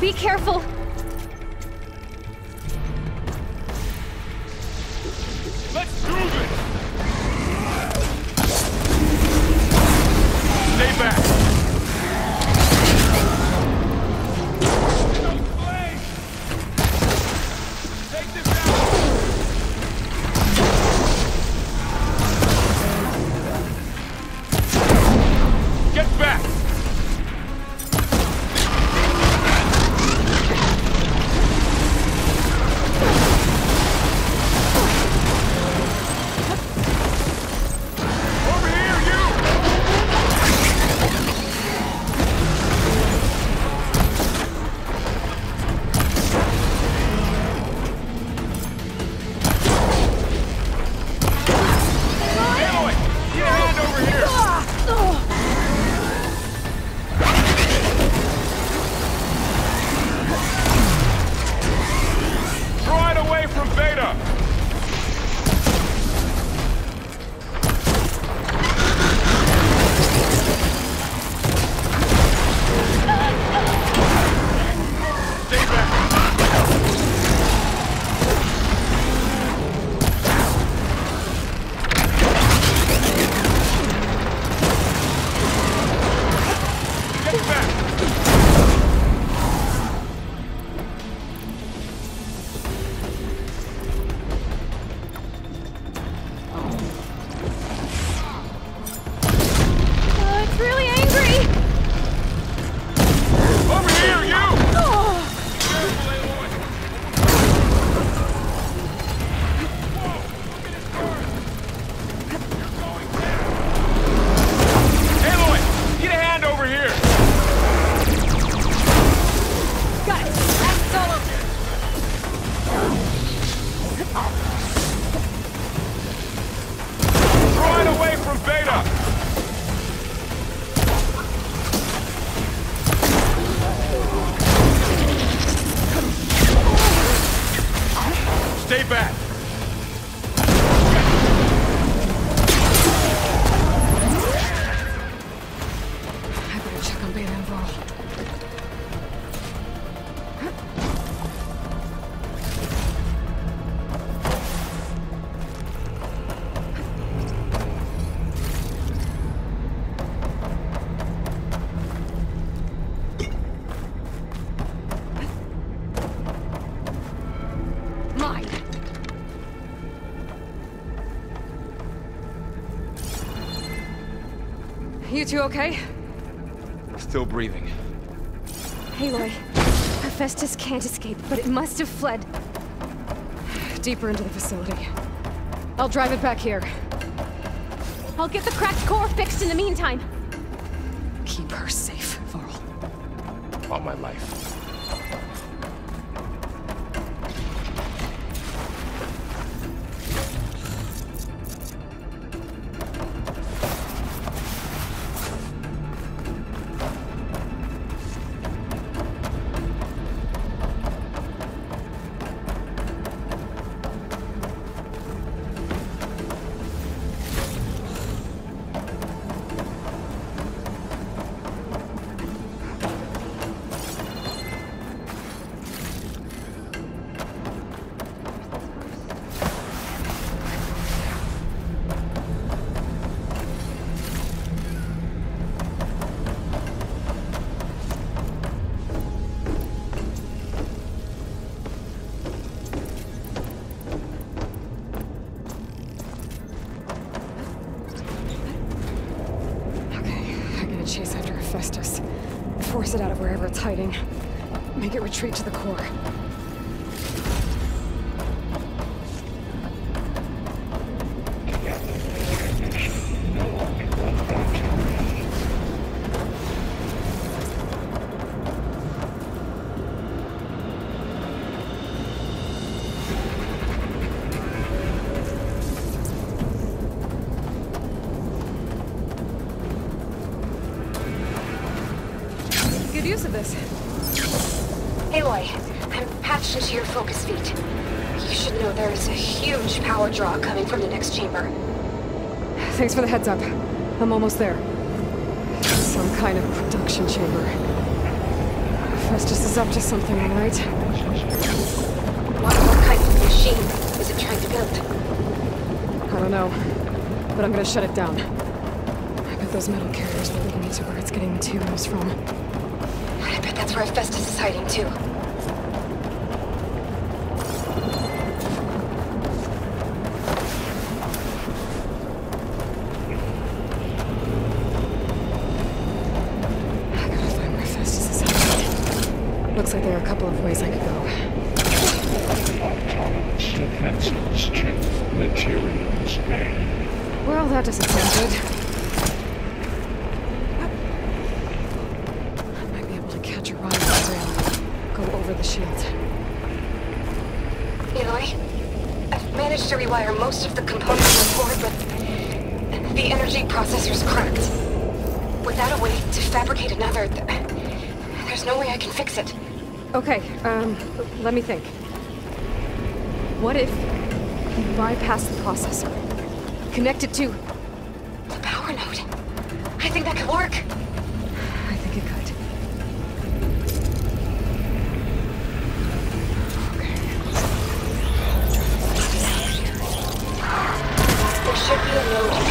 Be careful! Let's do this! Stay back! Two okay? Still breathing. Aloy, Hephaestus can't escape, but it must have fled. Deeper into the facility. I'll drive it back here. I'll get the cracked core fixed in the meantime. Keep her safe, Varl. All my life. Hephaestus. Force it out of wherever it's hiding. Make it retreat to the core. For the heads up. I'm almost there. Some kind of production chamber. Hephaestus is up to something, right? What, what kind of machine is it trying to build? I don't know. But I'm gonna shut it down. I bet those metal carriers will lead me to where it's getting materials from. I bet that's where Hephaestus is hiding too. Looks like there are a couple of ways I could go. Check materials A. Well, that doesn't um, let me think. What if you bypass the processor? Connect it to... The power node. I think that could work. I think it could. There should be a node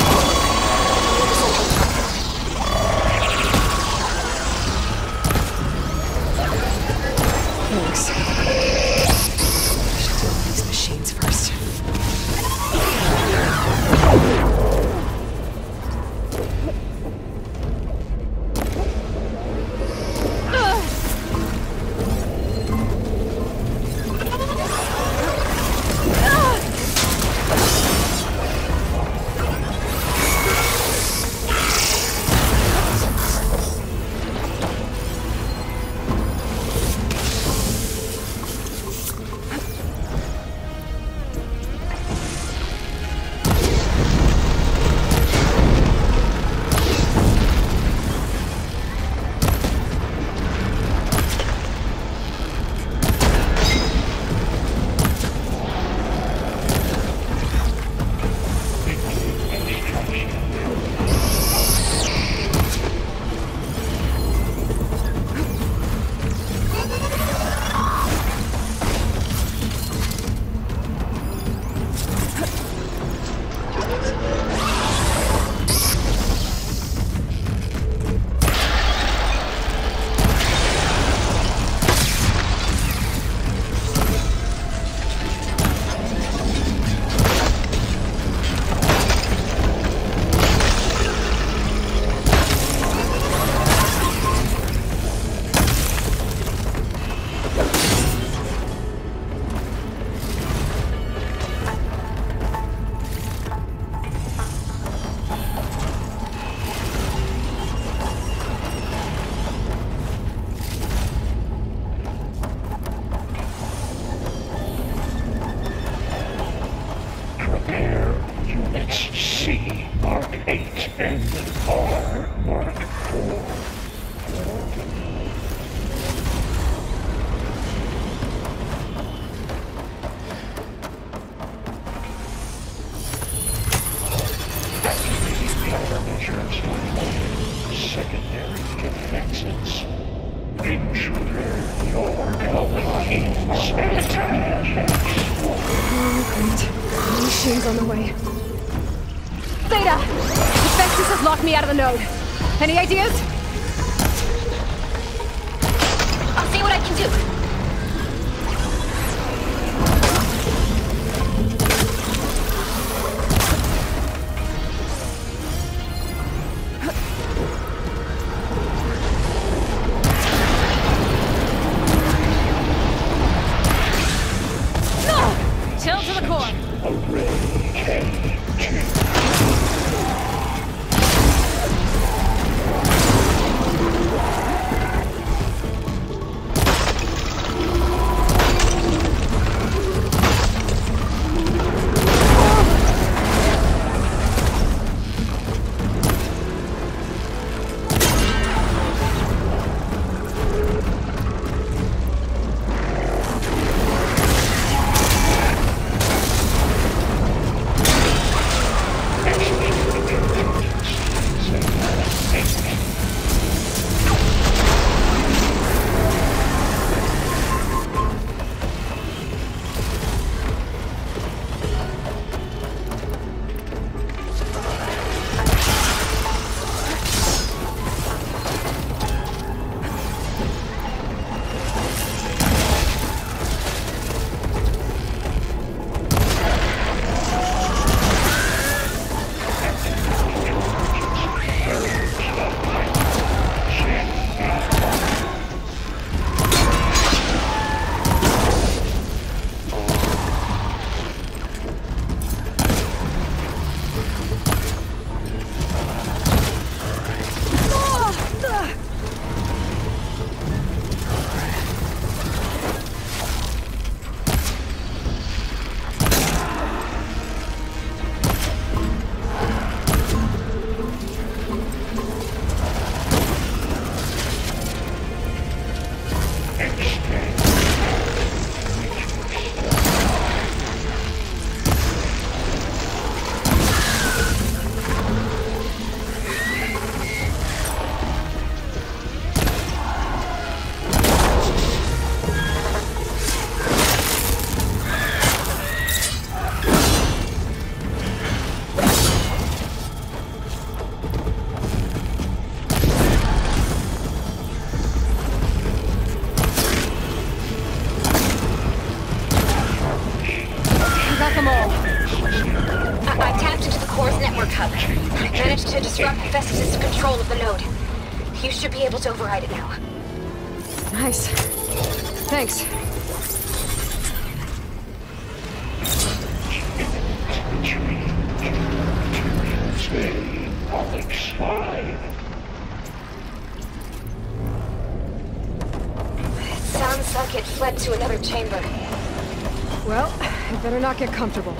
get comfortable.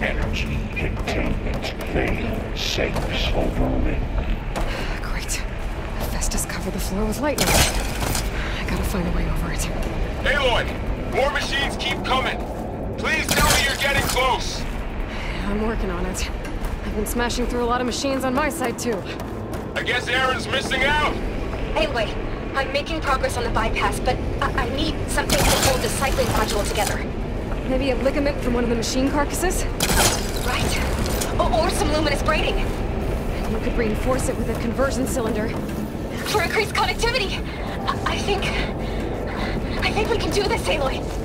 Energy containment failed. Safes overwritten. Great. Hephaestus covered the floor with lightning. I gotta find a way over it. Aloy! More machines keep coming! Please tell me you're getting close! I'm working on it. I've been smashing through a lot of machines on my side, too. I guess Erend's missing out! Anyway, I'm making progress on the bypass, but I, I need something to hold the cycling module together. Maybe a ligament from one of the machine carcasses? Right. O- or some luminous braiding. You could reinforce it with a conversion cylinder. For increased connectivity. I, I think... I think we can do this, Aloy.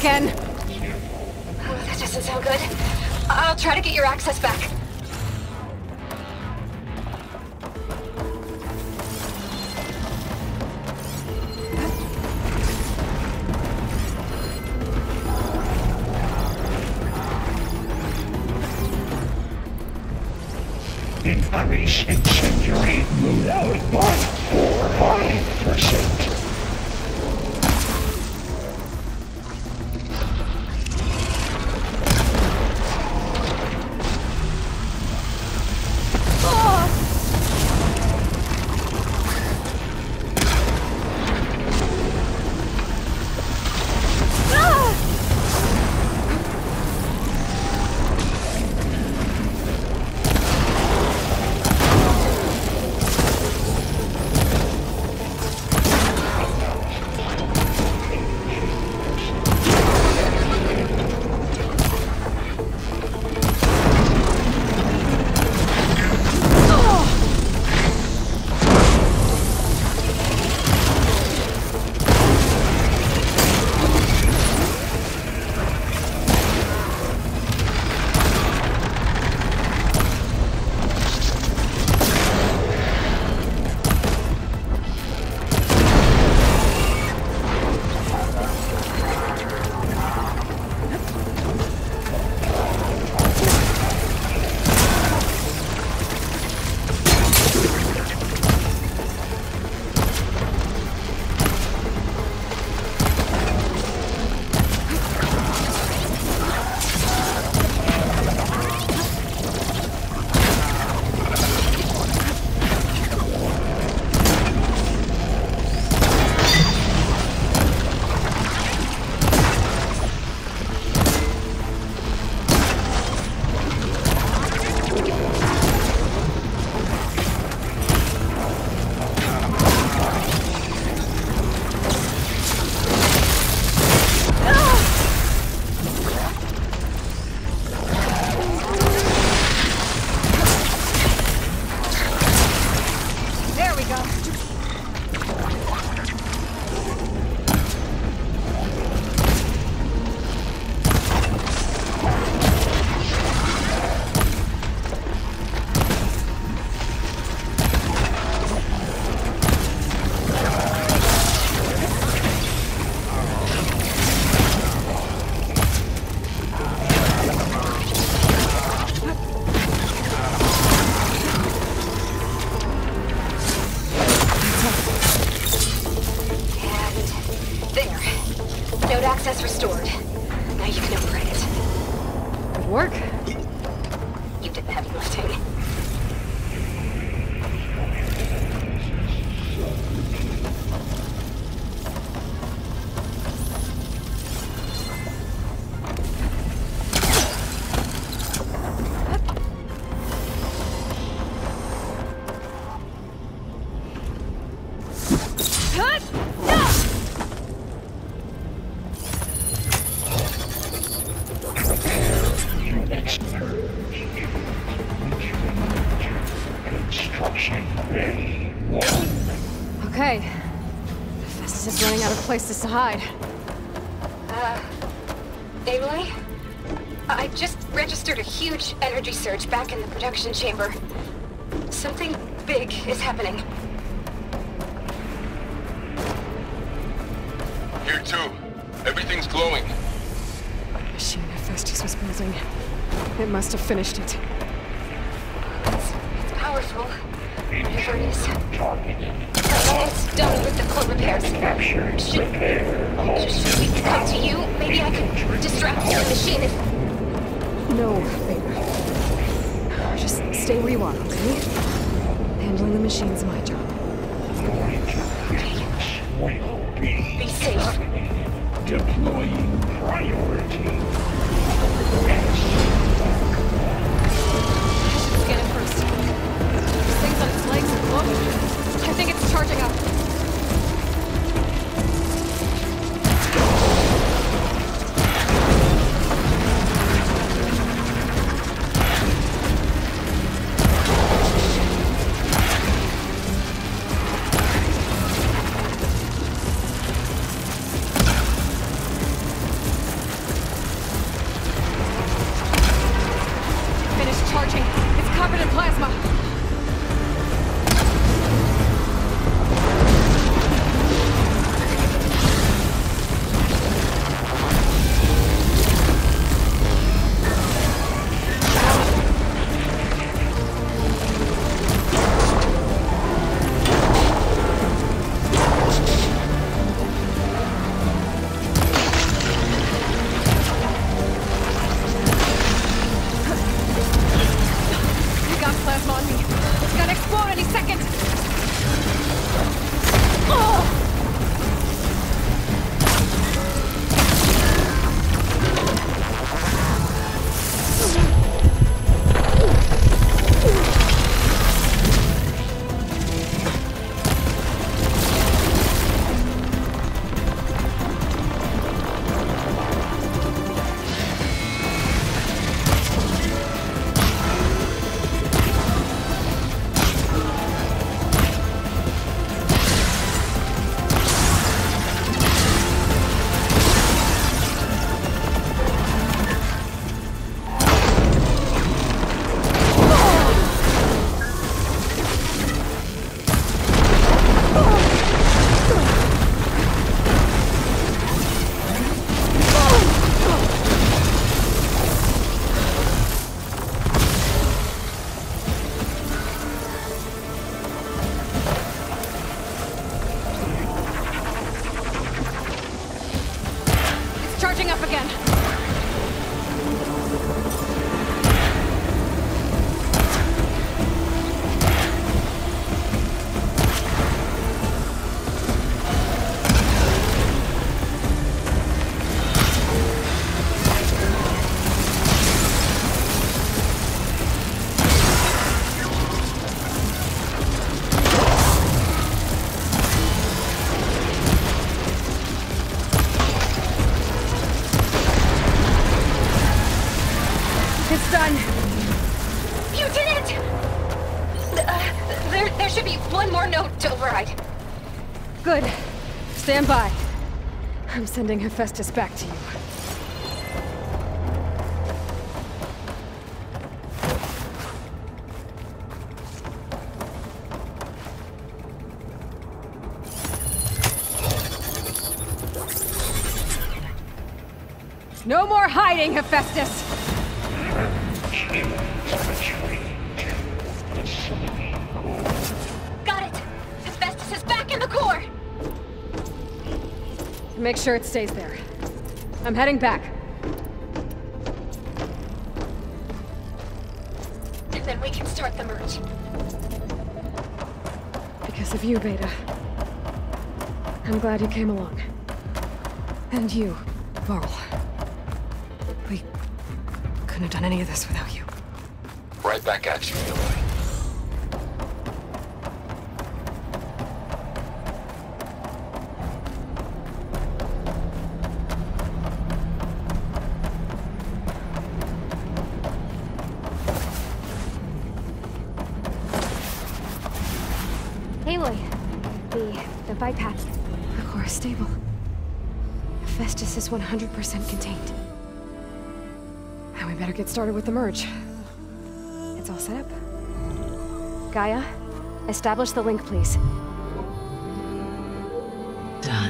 Again? Oh, that doesn't sound good. I'll try to get your access back. Places to hide. Uh, Aloy? I just registered a huge energy surge back in the production chamber. Something big is happening. Here too. Everything's glowing. The Machine Hephaestus was building. It must have finished it. It's, it's powerful. Whatever it is. Targeted. I'm almost done with the core repairs. Capture. Should, Repair. Call. should we come to you? Maybe I could distract the machine if... No, Beta. Just stay where you are, okay? Handling the machine's my job. Your will be Be safe. deploying priority. Scan it first. This thing's on its legs and glowing. I think It's done. You did it! Uh, there, there should be one more node to override. Good. Stand by. I'm sending Hephaestus back to you. No more hiding, Hephaestus! Got it! Hephaestus is back in the core! Make sure it stays there. I'm heading back. And then we can start the merge. Because of you, Beta. I'm glad you came along. And you, Varl. We couldn't have done any of this without you. Right back at you, Aloy. Aloy. The... the bypass. The core is stable. Hephaestus is 100% contained. Better get started with the merge. It's all set up. Gaia, establish the link, please. Done.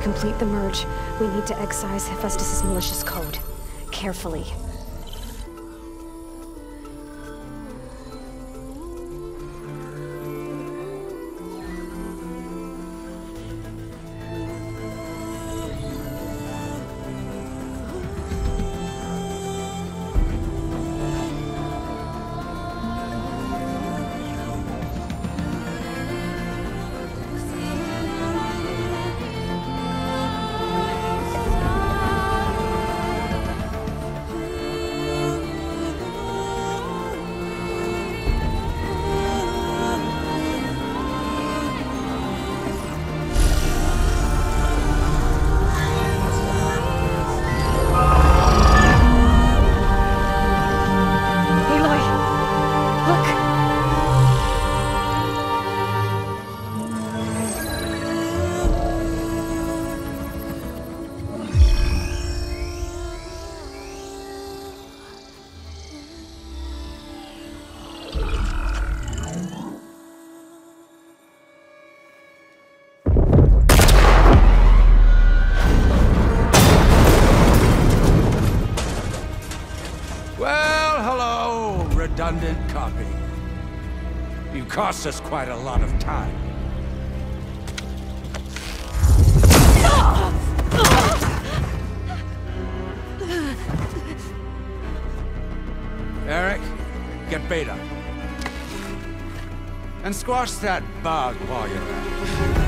To complete the merge, we need to excise Hephaestus' malicious code. Carefully. You cost us quite a lot of time. Erik, get Beta. And squash that bug while you're at it.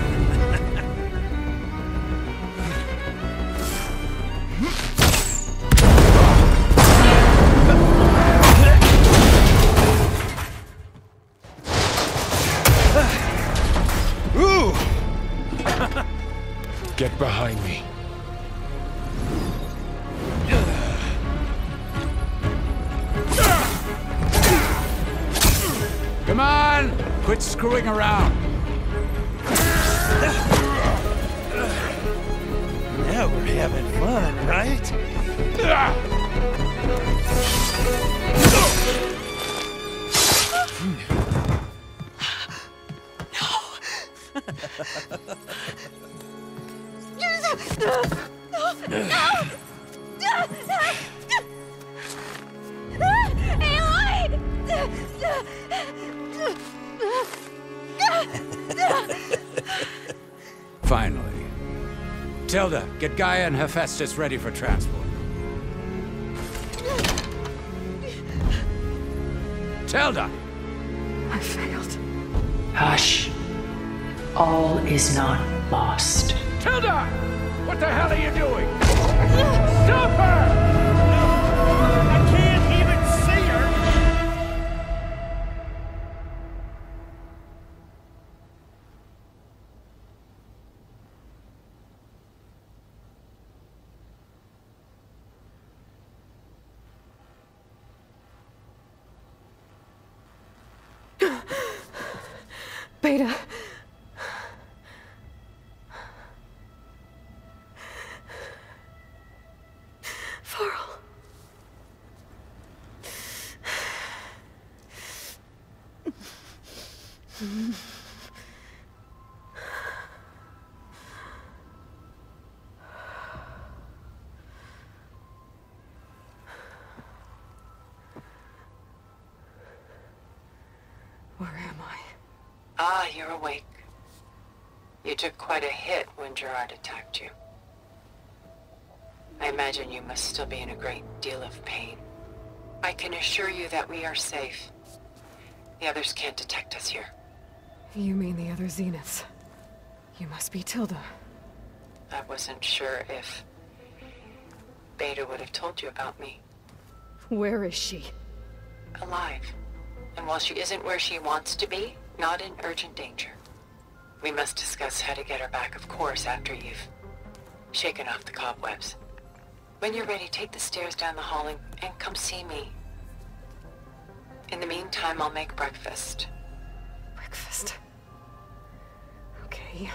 Quit screwing around. Now we're having fun, right? Finally. Tilda, get Gaia and Hephaestus ready for transport. Tilda! I failed. Hush. All is not lost. Tilda! What the hell are you doing? Ah! Stop Ah, you're awake. You took quite a hit when Gerard attacked you. I imagine you must still be in a great deal of pain. I can assure you that we are safe. The others can't detect us here. You mean the other Zeniths? You must be Tilda. I wasn't sure if Beta would have told you about me. Where is she? Alive. And while she isn't where she wants to be, not in urgent danger. We must discuss how to get her back, of course, after you've shaken off the cobwebs. When you're ready, take the stairs down the hall and, and come see me. In the meantime, I'll make breakfast. Breakfast. Okay.